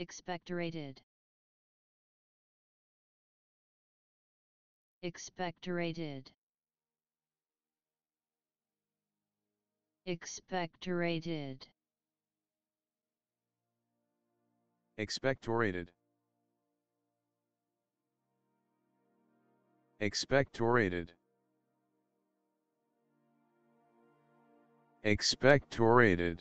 expectorated. Expectorated. Expectorated. Expectorated. Expectorated. Expectorated.